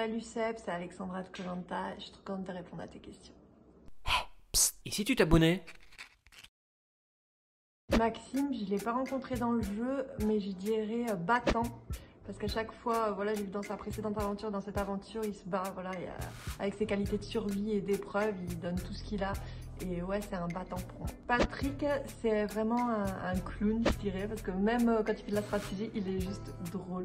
Salut Seb, c'est Alexandra de Colanta. Je suis trop contente de répondre à tes questions. Psst, et si tu t'abonnais? Maxime, je ne l'ai pas rencontré dans le jeu, mais je dirais euh, battant. Parce qu'à chaque fois, euh, voilà, j'ai vu dans sa précédente aventure, dans cette aventure, il se bat, voilà, et, euh, avec ses qualités de survie et d'épreuve, il donne tout ce qu'il a. Et ouais, c'est un battant pour moi. Patrick, c'est vraiment un, un clown, je dirais, parce que même euh, quand il fait de la stratégie, il est juste drôle.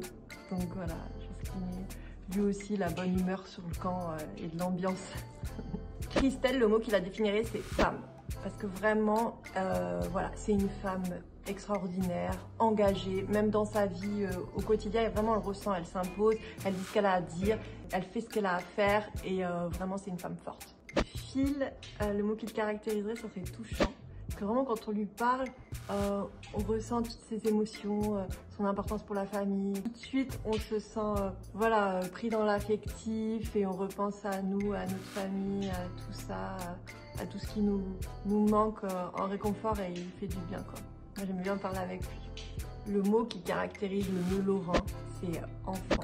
Donc voilà, je pense qu'il lui aussi la bonne humeur sur le camp euh, et de l'ambiance. Christelle, le mot qui la définirait, c'est femme. Parce que vraiment, euh, voilà, c'est une femme extraordinaire, engagée, même dans sa vie euh, au quotidien, et vraiment elle ressent, elle s'impose, elle dit ce qu'elle a à dire, elle fait ce qu'elle a à faire, et euh, vraiment c'est une femme forte. Phil, le mot qui le caractériserait, ça serait touchant. Parce que vraiment quand on lui parle, euh, on ressent toutes ses émotions, euh, son importance pour la famille. Tout de suite, on se sent euh, voilà, pris dans l'affectif et on repense à nous, à notre famille, à tout ça, à, tout ce qui nous, nous manque en réconfort et il fait du bien. Quoi. Moi j'aime bien parler avec lui. Le mot qui caractérise le mieux Laurent, c'est enfant.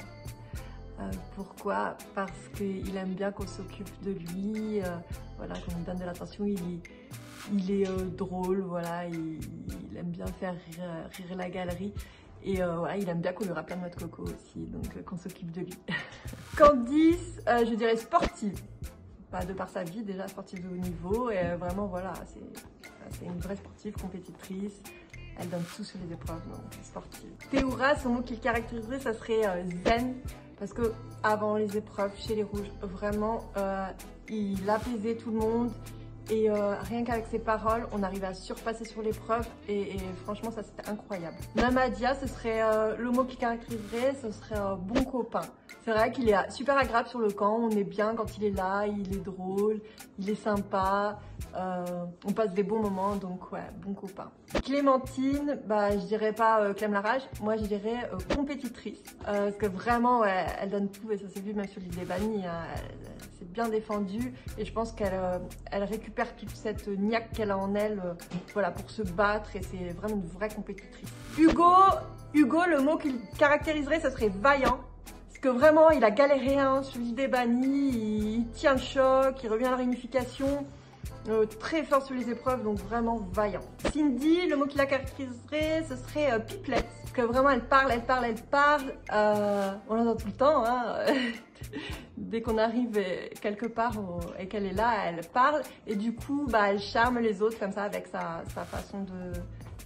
Pourquoi? Parce qu'il aime bien qu'on s'occupe de lui, voilà, qu'on lui donne de l'attention. Il est euh, drôle, voilà, il, aime bien faire rire, rire la galerie. Et euh, voilà, il aime bien qu'on lui rappelle notre coco aussi, donc euh, qu'on s'occupe de lui. Candice, euh, je dirais sportive. Pas de par sa vie, déjà sportive de haut niveau. Et euh, vraiment, voilà, c'est une vraie sportive, compétitrice. Elle donne tout sur les épreuves, donc sportive. Théoura, son mot qui le caractériserait, ça serait euh, zen. Parce que avant les épreuves chez les rouges, vraiment, euh, il apaisait tout le monde. Et euh, rien qu'avec ses paroles, on arrivait à surpasser sur l'épreuve. Et, franchement, ça c'était incroyable. Namadia, ce serait euh, le mot qui caractériserait, ce serait euh, bon copain. C'est vrai qu'il est euh, super agréable sur le camp. On est bien quand il est là, il est drôle, il est sympa. euh, on passe des bons moments, donc ouais, bon copain. Clémentine, bah je dirais pas euh, Clem Larage, moi je dirais compétitrice. Parce que vraiment, ouais, elle donne tout et ça s'est vu même sur l'île des bannis. Hein, bien défendue et je pense qu'elle euh, récupère toute cette niaque qu'elle a en elle, euh, pour se battre et c'est vraiment une vraie compétitrice. Hugo, Hugo, le mot qu'il caractériserait, ce serait vaillant. Parce que vraiment, il a galéré hein, l'île des bannis, il tient le choc, il revient à la réunification. Euh, très fort sur les épreuves, donc vraiment vaillant. Cindy, le mot qui la caractériserait, ce serait euh, pipelette. Parce que vraiment, elle parle, elle parle, elle parle. Euh, on l'entend tout le temps. Hein. Dès qu'on arrive euh, quelque part et qu'elle est là, elle parle. Et du coup, bah, elle charme les autres comme ça avec sa, façon de,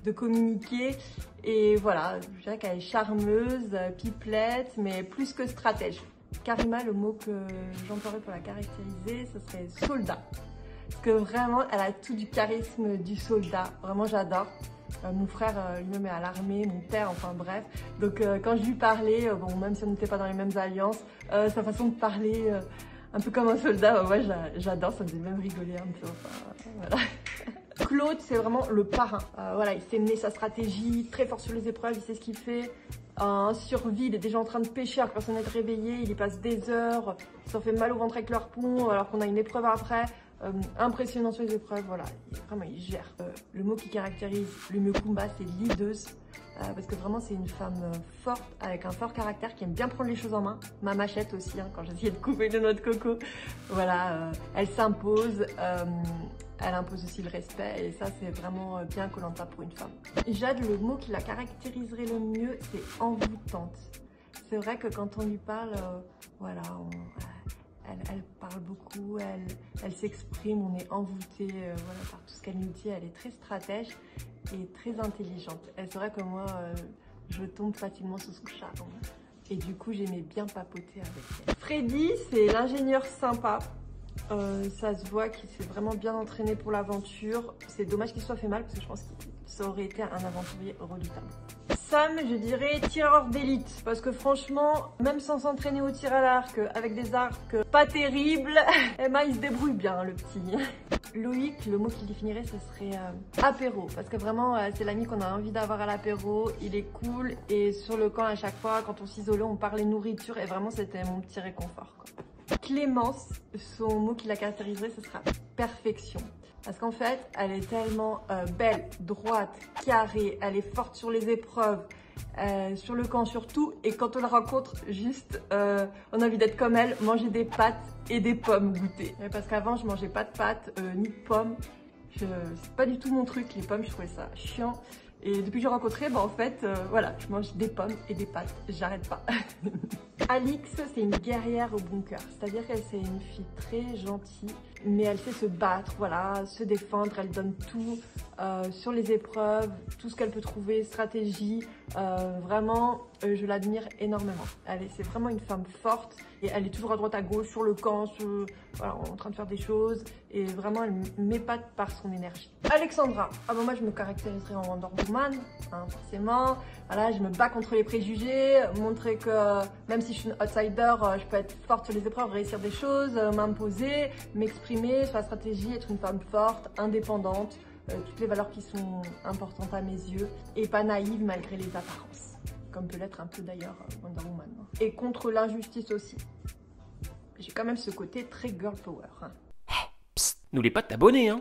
de communiquer. Et voilà, je dirais qu'elle est charmeuse, pipelette, mais plus que stratège. Karima, le mot que j'emploierais pour la caractériser, ce serait soldat. Parce que vraiment, elle a tout du charisme du soldat. Vraiment, j'adore. Euh, mon frère euh, lui-même est à l'armée, mon père, enfin bref. Donc euh, quand je lui parlais, euh, bon, même si on n'était pas dans les mêmes alliances, sa façon de parler, un peu comme un soldat, euh, ouais, j'a- j'adore, ça me faisait même rigoler un peu. Enfin, voilà. Claude, c'est vraiment le parrain. Voilà, il sait mener sa stratégie, très fort sur les épreuves, il sait ce qu'il fait. En survie, il est déjà en train de pêcher alors personne n'est réveillé, il y passe des heures, il s'en fait mal au ventre avec le harpon alors qu'on a une épreuve après. Euh, impressionnant sur les épreuves, voilà, il- vraiment il gère. Euh, le mot qui caractérise le Mukumba, c'est leaduse. Euh, parce que vraiment c'est une femme forte, avec un fort caractère, qui aime bien prendre les choses en main. Ma machette aussi, hein, quand j'essayais de couper les noix de coco. Voilà, elle s'impose, elle impose aussi le respect, et ça c'est vraiment bien Colanta pour une femme. Jade, le mot qui la caractériserait le mieux, c'est envoûtante. C'est vrai que quand on lui parle, voilà, on- elle, parle beaucoup, elle, s'exprime, on est envoûté euh, voilà, par tout ce qu'elle nous dit. Elle est très stratège et très intelligente. C'est vrai que moi, euh, je tombe facilement sous son charme. Et du coup, j'aimais bien papoter avec elle. Freddy, c'est l'ingénieur sympa. Euh, ça se voit qu'il s'est vraiment bien entraîné pour l'aventure. C'est dommage qu'il soit fait mal parce que je pense que ça aurait été un aventurier redoutable. Sam, je dirais tireur d'élite parce que franchement, même sans s'entraîner au tir à l'arc, avec des arcs pas terribles, eh ben, il se débrouille bien le petit. Loïc, le mot qu'il définirait, ce serait euh, apéro parce que vraiment, euh, c'est l'ami qu'on a envie d'avoir à l'apéro. Il est cool et sur le camp à chaque fois, quand on s'isolait, on parlait nourriture et vraiment, c'était mon petit réconfort. Quoi. Clémence, son mot qui la caractériserait, ce sera perfection. Parce qu'en fait, elle est tellement euh, belle, droite, carrée, elle est forte sur les épreuves, euh, sur le camp surtout. Et quand on la rencontre, juste, euh, on a envie d'être comme elle, manger des pâtes et des pommes goûter. Parce qu'avant, je mangeais pas de pâtes ni de pommes. C'est pas du tout mon truc, les pommes, je trouvais ça chiant. Et depuis que j'ai rencontré, bah en fait, euh, voilà, je mange des pommes et des pâtes. J'arrête pas. Alix, c'est une guerrière au bunker. C'est-à-dire qu'elle c'est une fille très gentille, mais elle sait se battre, voilà, se défendre. Elle donne tout euh, sur les épreuves, tout ce qu'elle peut trouver, stratégie. Euh, vraiment, euh, je l'admire énormément. Elle est, c'est vraiment une femme forte et elle est toujours à droite à gauche sur le camp, sur, voilà, en train de faire des choses. Et vraiment, elle m'épate par son énergie. Alexandra, ah bon, moi je me caractériserais en Wonder Woman, hein, forcément. Voilà, je me bats contre les préjugés, montrer que même si je suis une outsider, euh, je peux être forte sur les épreuves, réussir des choses, m'imposer, m'exprimer sur la stratégie, être une femme forte, indépendante, euh, toutes les valeurs qui sont importantes à mes yeux et pas naïve malgré les apparences, comme peut l'être un peu d'ailleurs euh, Wonder Woman. Et contre l'injustice aussi. J'ai quand même ce côté très girl power. Hein. Psst, n'oublie pas de t'abonner, hein